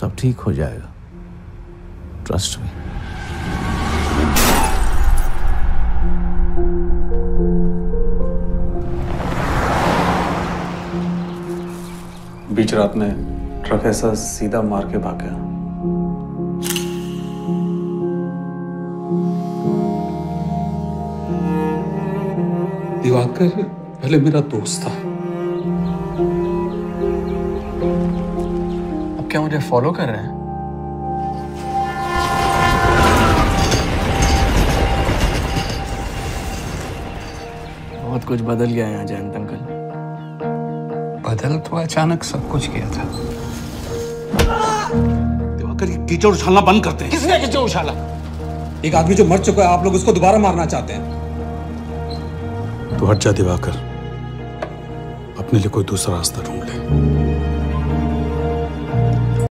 सब ठीक हो जाएगा। ट्रस्ट में बीच रात में ट्रक ऐसा सीधा मार के भाग गया। दिवाकर पहले मेरा दोस्त था। क्या मुझे फॉलो कर रहे हैं? बहुत कुछ बदल गया है यहाँ जयंत अंकल। बदल तो अचानक सब कुछ किया था। दिवाकर ये कीचड़ उछालना बंद करते हैं। किसने कीचड़ उछाला? एक आदमी जो मर चुका है आप लोग उसको दोबारा मारना चाहते हैं। तू हट जा दिवाकर। अपने लिए कोई दूसरा रास्ता ढूंढ ले।